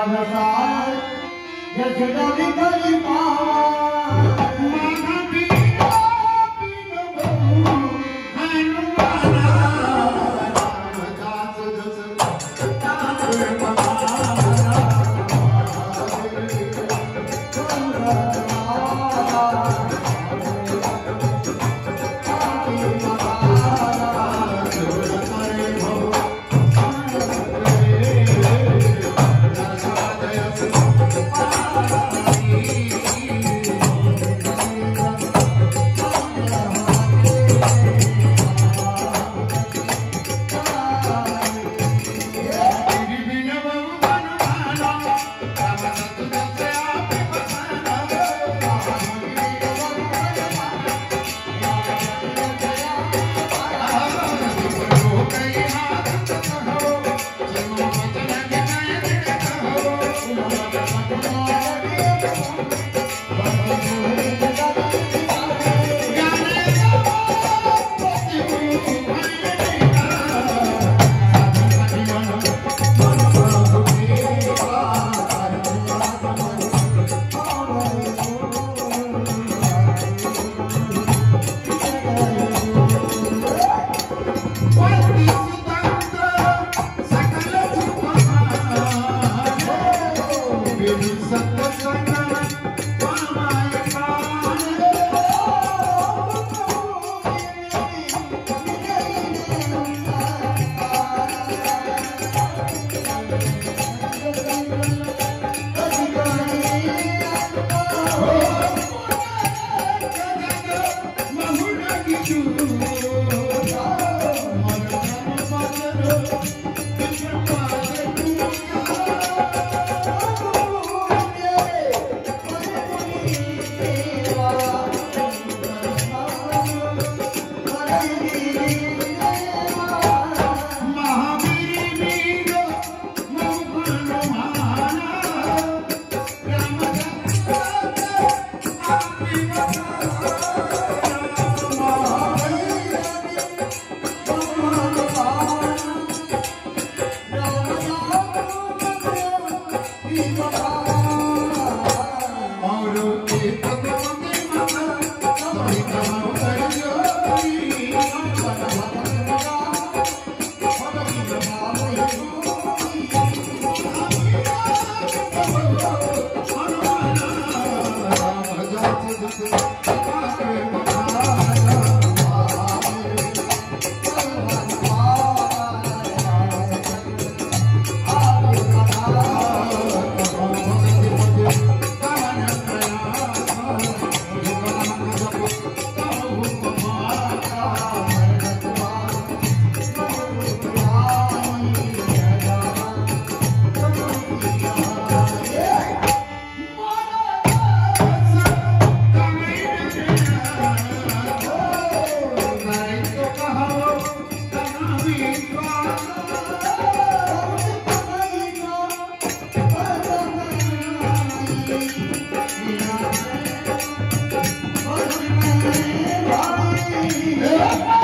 ਜਿਹੜਾ ਵਰਸਾ ਜਿਹੜਾ ਵੀ ਕਰੀ ਪਾਵਾ you Yeah. Né?